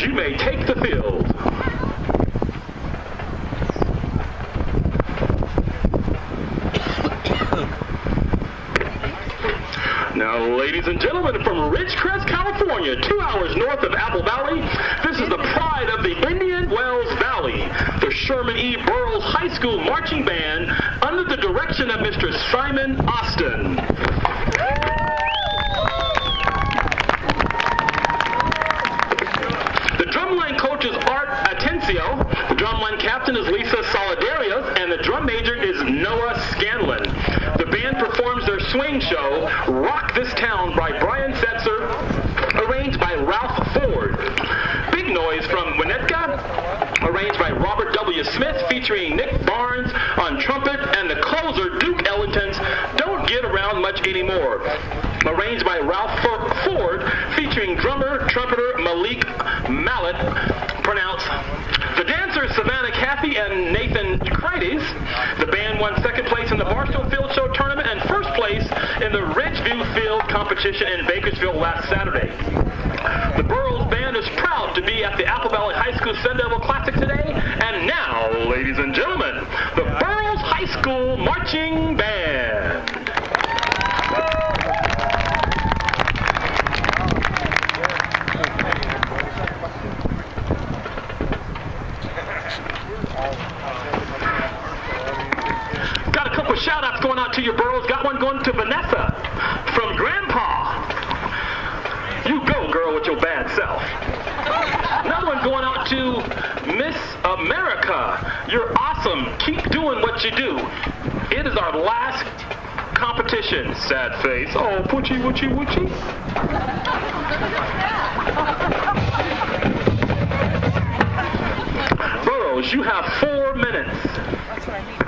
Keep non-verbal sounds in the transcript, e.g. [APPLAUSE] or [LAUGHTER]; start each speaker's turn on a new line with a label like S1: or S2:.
S1: You may take the field. Now, ladies and gentlemen, from Ridgecrest, California, two hours north of Apple Valley, this is the pride of the Indian Wells Valley, the Sherman E. Burroughs High School Marching Band under the direction of Mr. Simon Austin. Captain is Lisa Solidarios, and the drum major is Noah Scanlon. The band performs their swing show, Rock This Town by Brian Setzer, arranged by Ralph Ford. Big Noise from Winnetka, arranged by Robert W. Smith, featuring Nick Barnes on trumpet, and the closer, Duke Ellington's Don't Get Around Much Anymore, arranged by Ralph Ford, featuring drummer, trumpeter Malik Mallet, pronounced Won second place in the Barstow Field Show tournament and first place in the Ridgeview Field competition in Bakersfield last Saturday. The Burroughs Band is proud to be at the Apple Valley High School Sun Devil Classic today. And now, ladies and gentlemen, the Burroughs High School Marching Band. Got [LAUGHS] going out to your Burroughs. Got one going to Vanessa from Grandpa. You go, girl, with your bad self. Another one going out to Miss America. You're awesome. Keep doing what you do. It is our last competition. Sad face. Oh, poochie, woochie, woochie. Burroughs, you have four minutes.